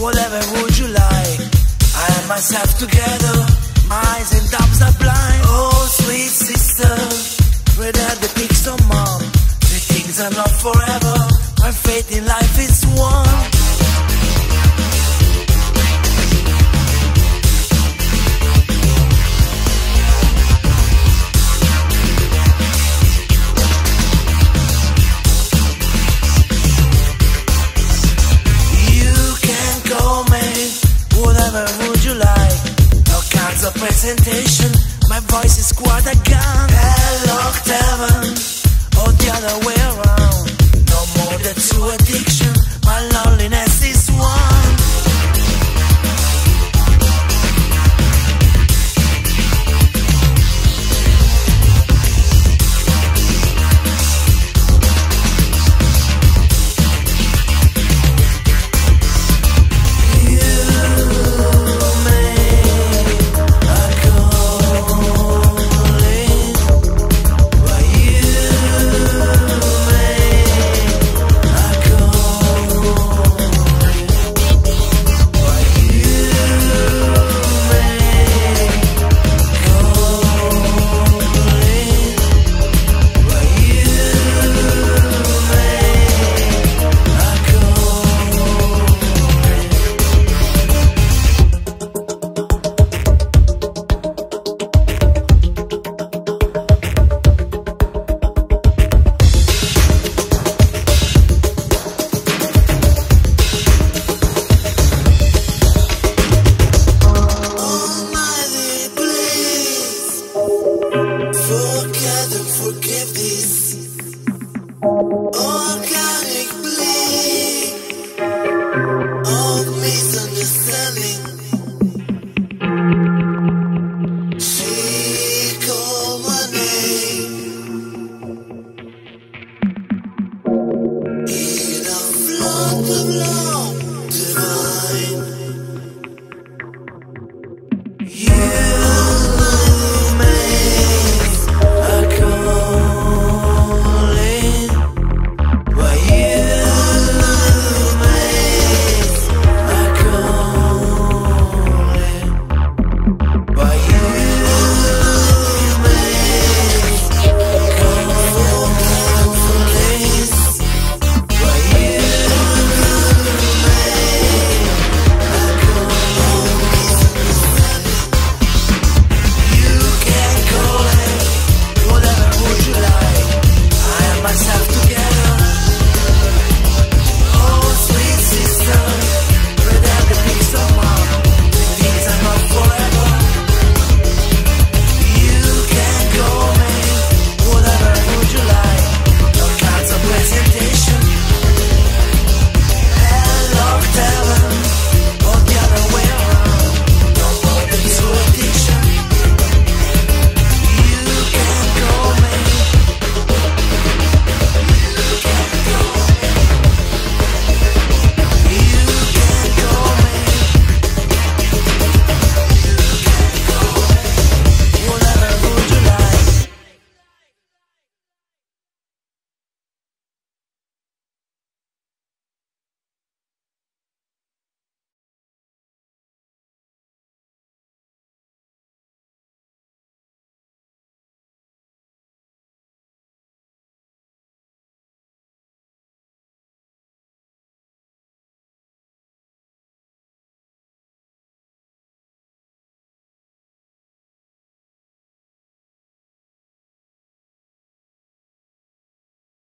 whatever would you like? I am myself together, my eyes and arms are blind. the other way around. No more the true addiction, my loneliness is one. forgive this organic bleed of misunderstanding.